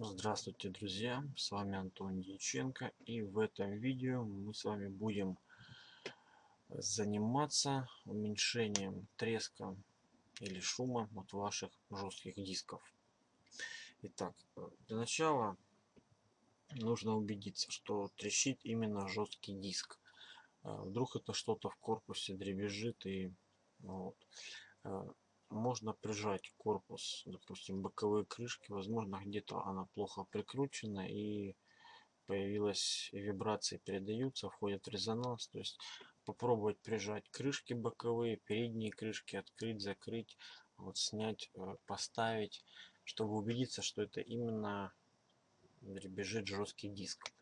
Здравствуйте, друзья! С вами Антон Дьяченко и в этом видео мы с вами будем заниматься уменьшением треска или шума от ваших жестких дисков. Итак, для начала нужно убедиться, что трещит именно жесткий диск. А, вдруг это что-то в корпусе дребезжит и вот а, можно прижать корпус, допустим, боковые крышки, возможно, где-то она плохо прикручена и появилась вибрации передаются, входит в резонанс, то есть попробовать прижать крышки боковые, передние крышки открыть, закрыть, вот снять, э, поставить, чтобы убедиться, что это именно дребезжит жесткий диск.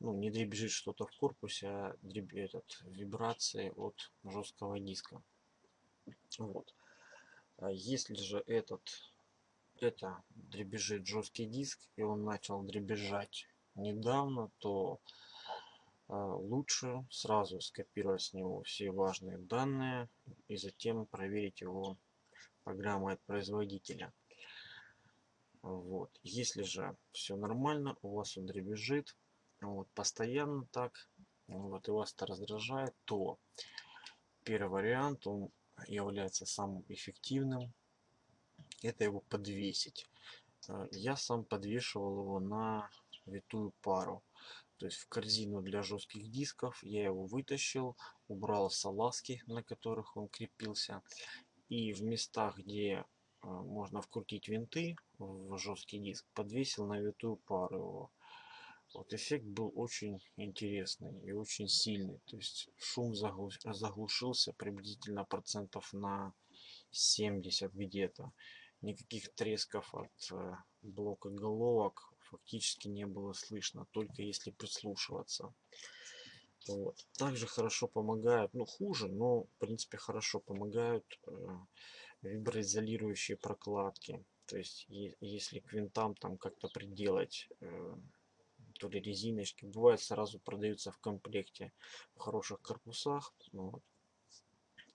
Ну, не дребезжит что-то в корпусе, а дребезжит этот, вибрации от жесткого диска. Вот. А если же этот это дребезжит жесткий диск и он начал дребезжать недавно, то э, лучше сразу скопировать с него все важные данные и затем проверить его программой от производителя. Вот. Если же все нормально, у вас он дребезжит, вот, постоянно так, вот, и вас это раздражает, то первый вариант, он является самым эффективным, это его подвесить. Э, я сам подвешивал его на витую пару. То есть в корзину для жестких дисков я его вытащил, убрал салазки, на которых он крепился. И в местах, где э, можно вкрутить винты в жесткий диск, подвесил на витую пару его. Вот эффект был очень интересный и очень сильный. То есть шум заглушился приблизительно процентов на 70 где-то. Никаких тресков от э, блока головок фактически не было слышно, только если прислушиваться. Вот. Также хорошо помогают, ну хуже, но в принципе хорошо помогают э, виброизолирующие прокладки. То есть если к винтам там как-то приделать э, то ли резиночки. Бывает сразу продаются в комплекте в хороших корпусах. Ну вот.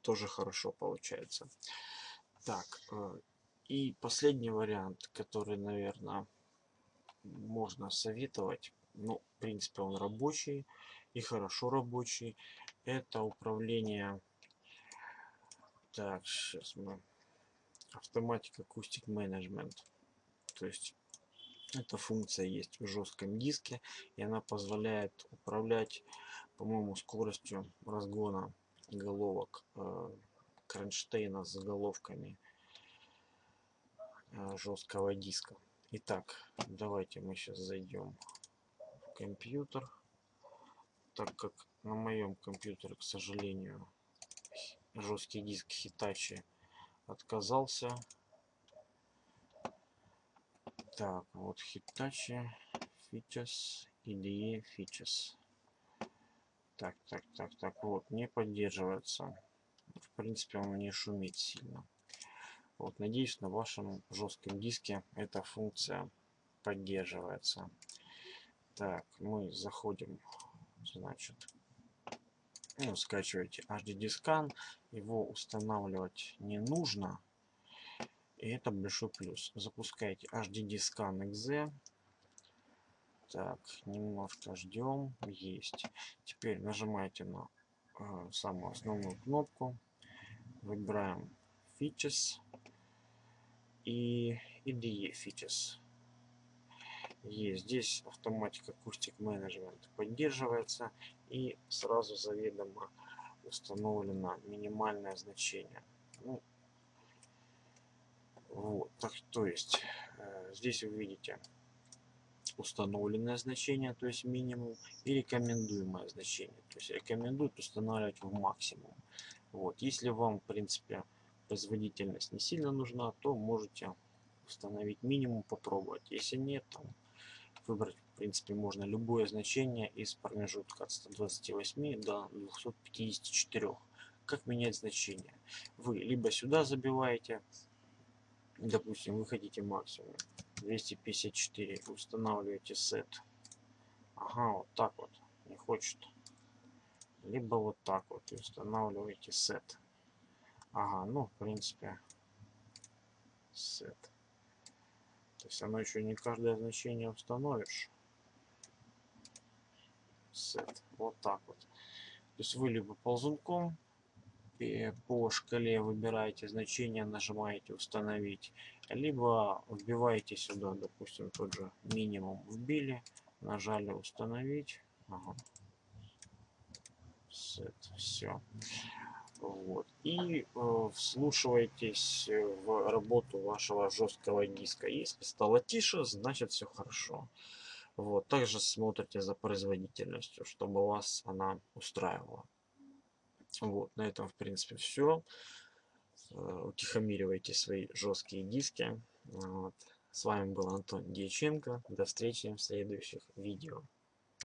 Тоже хорошо получается. Так, э, и последний вариант, который, наверное, можно советовать. Ну, в принципе, он рабочий и хорошо рабочий. Это управление... Так, сейчас мы... Автоматика Acoustic Management. То есть эта функция есть в жестком диске и она позволяет управлять по-моему скоростью разгона головок э, кронштейна с головками э, жесткого диска. Итак давайте мы сейчас зайдем в компьютер. Так как на моем компьютере к сожалению жесткий диск Hitachi отказался так, вот Hitachi Features, IDE Features. Так, так, так, так, вот, не поддерживается. В принципе, он не шумит сильно. Вот, надеюсь, на вашем жестком диске эта функция поддерживается. Так, мы заходим, значит, ну, скачиваете Scan. Его устанавливать не нужно и это большой плюс. Запускайте HDD Scan .exe. Так, немножко ждем. Есть. Теперь нажимаете на э, самую основную кнопку. Выбираем Features и IDE Features. Есть. Здесь автоматика Acoustic Management поддерживается и сразу заведомо установлено минимальное значение. Ну, так, то есть э, здесь вы видите установленное значение, то есть минимум, и рекомендуемое значение. То есть рекомендуют устанавливать в максимум. Вот, если вам, в принципе, производительность не сильно нужна, то можете установить минимум, попробовать. Если нет, там, выбрать, в принципе, можно любое значение из промежутка от 128 до 254. Как менять значение? Вы либо сюда забиваете, допустим вы хотите максимум 254 устанавливаете сет ага вот так вот не хочет либо вот так вот и устанавливаете сет ага ну в принципе сет То есть оно еще не каждое значение установишь. Set. Вот так вот. То есть вы либо ползунком по шкале выбираете значение, нажимаете установить, либо вбиваете сюда, допустим, тот же минимум вбили, нажали установить. Ага. Set. Все. Вот. И э, вслушивайтесь в работу вашего жесткого диска. Если стало тише, значит все хорошо. Вот. Также смотрите за производительностью, чтобы вас она устраивала. Вот. На этом, в принципе, все. Э, утихомиривайте свои жесткие диски. Вот. С вами был Антон Дьяченко. До встречи в следующих видео.